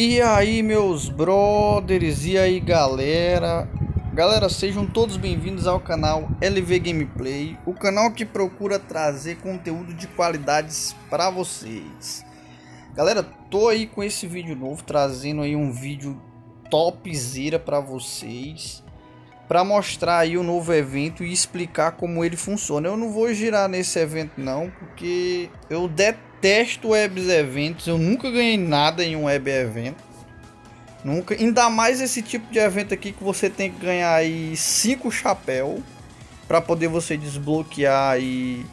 E aí, meus brothers, e aí, galera? Galera, sejam todos bem-vindos ao canal LV Gameplay, o canal que procura trazer conteúdo de qualidades para vocês. Galera, tô aí com esse vídeo novo, trazendo aí um vídeo topzera para vocês, para mostrar aí o novo evento e explicar como ele funciona. Eu não vou girar nesse evento não, porque eu detesto detesto webs eventos, eu nunca ganhei nada em um web evento. Nunca, ainda mais esse tipo de evento aqui que você tem que ganhar aí cinco chapéu para poder você desbloquear aí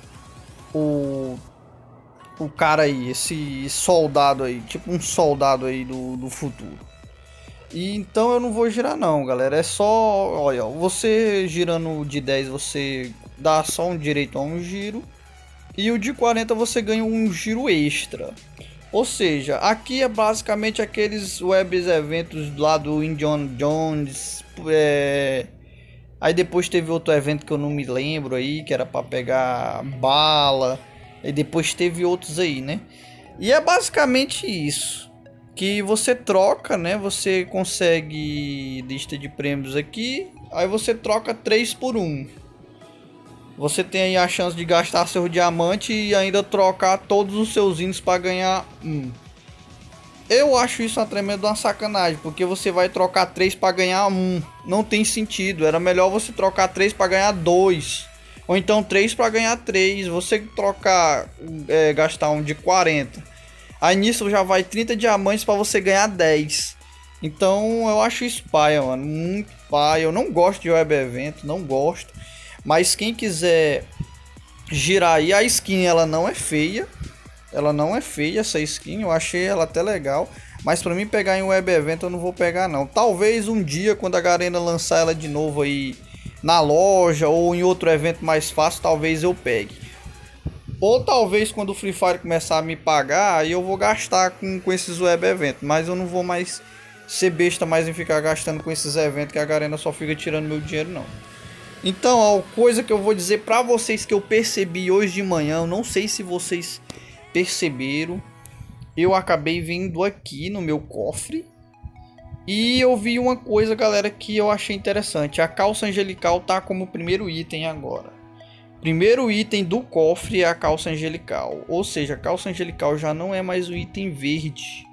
o o cara aí, esse soldado aí, tipo um soldado aí do, do futuro. E então eu não vou girar não, galera. É só, olha, você girando de 10, você dá só um direito a um giro. E o de 40 você ganha um giro extra. Ou seja, aqui é basicamente aqueles webs eventos lá do Indiana Jones. É... Aí depois teve outro evento que eu não me lembro aí, que era para pegar bala. E depois teve outros aí, né? E é basicamente isso. Que você troca, né? Você consegue lista de prêmios aqui. Aí você troca 3 por 1 você tem aí a chance de gastar seu diamante e ainda trocar todos os seus índios para ganhar um. Eu acho isso uma tremenda uma sacanagem, porque você vai trocar três para ganhar um. Não tem sentido. Era melhor você trocar três para ganhar dois. Ou então três para ganhar três. Você trocar, é, gastar um de 40. Aí nisso já vai 30 diamantes para você ganhar 10. Então eu acho isso paia, mano. Muito paia. Eu não gosto de web evento, não gosto. Mas quem quiser girar aí, a skin ela não é feia. Ela não é feia essa skin, eu achei ela até legal. Mas para mim pegar em web evento eu não vou pegar não. Talvez um dia quando a Garena lançar ela de novo aí na loja ou em outro evento mais fácil, talvez eu pegue. Ou talvez quando o Free Fire começar a me pagar, aí eu vou gastar com, com esses web eventos. Mas eu não vou mais ser besta mais em ficar gastando com esses eventos que a Garena só fica tirando meu dinheiro não. Então, a coisa que eu vou dizer para vocês que eu percebi hoje de manhã, eu não sei se vocês perceberam, eu acabei vindo aqui no meu cofre e eu vi uma coisa, galera, que eu achei interessante. A calça angelical tá como primeiro item agora. Primeiro item do cofre é a calça angelical, ou seja, a calça angelical já não é mais o item verde.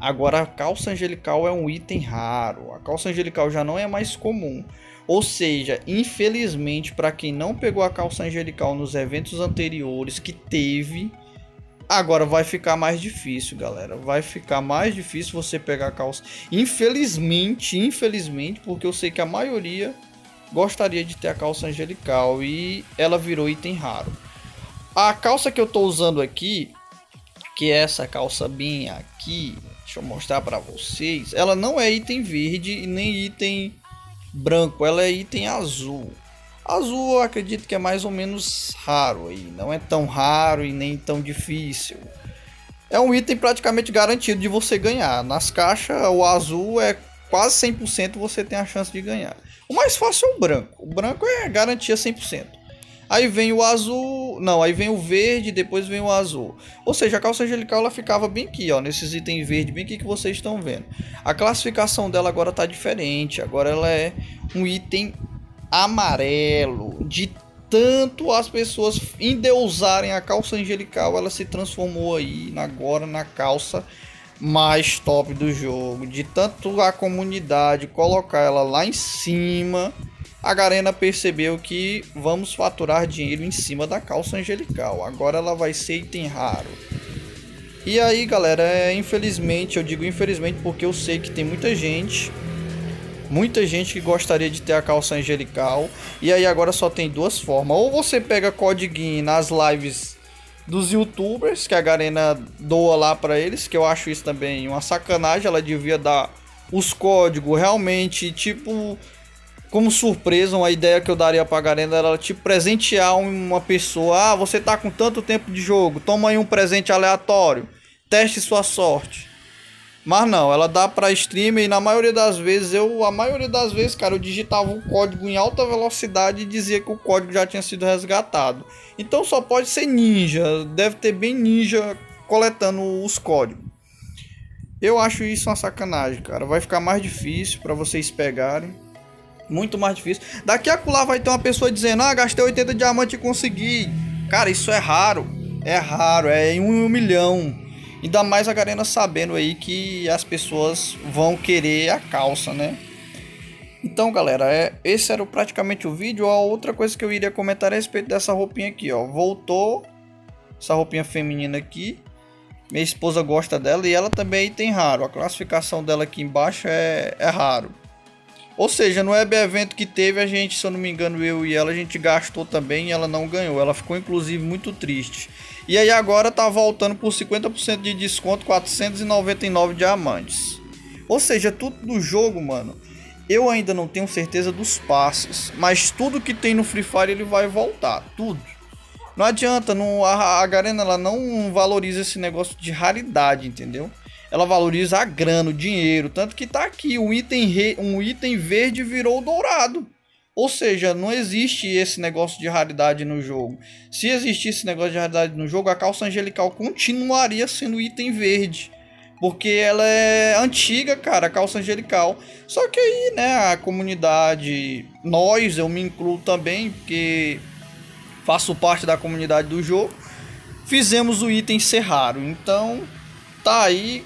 Agora a calça angelical é um item raro. A calça angelical já não é mais comum. Ou seja, infelizmente, para quem não pegou a calça angelical nos eventos anteriores que teve, agora vai ficar mais difícil, galera. Vai ficar mais difícil você pegar a calça. Infelizmente, infelizmente, porque eu sei que a maioria gostaria de ter a calça angelical e ela virou item raro. A calça que eu estou usando aqui, que é essa calça bem aqui, deixa eu mostrar para vocês, ela não é item verde e nem item branco, ela é item azul. Azul eu acredito que é mais ou menos raro aí, não é tão raro e nem tão difícil. É um item praticamente garantido de você ganhar. Nas caixas, o azul é quase 100% você tem a chance de ganhar. O mais fácil é o branco. O branco é garantia 100%. Aí vem o azul, não, aí vem o verde, depois vem o azul. Ou seja, a calça angelical ela ficava bem aqui, ó, nesses itens verde, bem aqui que vocês estão vendo. A classificação dela agora tá diferente, agora ela é um item amarelo. De tanto as pessoas endeusarem a calça angelical, ela se transformou aí agora na calça mais top do jogo. De tanto a comunidade colocar ela lá em cima a Garena percebeu que vamos faturar dinheiro em cima da calça angelical. Agora ela vai ser item raro. E aí, galera, é, infelizmente, eu digo infelizmente porque eu sei que tem muita gente, muita gente que gostaria de ter a calça angelical. E aí agora só tem duas formas. Ou você pega código nas lives dos youtubers que a Garena doa lá para eles, que eu acho isso também uma sacanagem, ela devia dar os códigos realmente tipo como surpresa, uma ideia que eu daria pra Garena era tipo presentear uma pessoa. Ah, você tá com tanto tempo de jogo, toma aí um presente aleatório, teste sua sorte. Mas não, ela dá pra streamer e na maioria das vezes, eu, a maioria das vezes, cara, eu digitava o código em alta velocidade e dizia que o código já tinha sido resgatado. Então só pode ser ninja, deve ter bem ninja coletando os códigos. Eu acho isso uma sacanagem, cara. Vai ficar mais difícil para vocês pegarem. Muito mais difícil. Daqui a lá vai ter uma pessoa dizendo: Ah, gastei 80 diamantes e consegui. Cara, isso é raro. É raro, é em um milhão. Ainda mais a Garena sabendo aí que as pessoas vão querer a calça, né? Então, galera, é, esse era praticamente o vídeo. A outra coisa que eu iria comentar é a respeito dessa roupinha aqui, ó. Voltou essa roupinha feminina aqui. Minha esposa gosta dela e ela também tem raro. A classificação dela aqui embaixo é, é raro. Ou seja, no web evento que teve, a gente, se eu não me engano, eu e ela, a gente gastou também e ela não ganhou. Ela ficou, inclusive, muito triste. E aí agora tá voltando por 50% de desconto, 499 diamantes. Ou seja, tudo do jogo, mano. Eu ainda não tenho certeza dos passes, mas tudo que tem no Free Fire ele vai voltar, tudo. Não adianta, não, a, a Garena ela não valoriza esse negócio de raridade, entendeu? Ela valoriza a grana, o dinheiro, tanto que tá aqui, um item, re, um item verde virou dourado. Ou seja, não existe esse negócio de raridade no jogo. Se existisse esse negócio de raridade no jogo, a calça angelical continuaria sendo item verde. Porque ela é antiga, cara, a calça angelical. Só que aí, né, a comunidade, nós, eu me incluo também, porque faço parte da comunidade do jogo, fizemos o item ser raro. Então, tá aí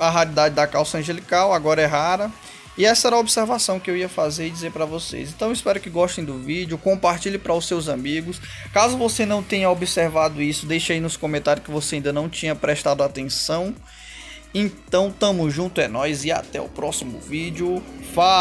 a raridade da calça angelical, agora é rara. E essa era a observação que eu ia fazer e dizer para vocês. Então espero que gostem do vídeo, compartilhe para os seus amigos. Caso você não tenha observado isso, deixe aí nos comentários que você ainda não tinha prestado atenção. Então tamo junto, é nós e até o próximo vídeo. Falou!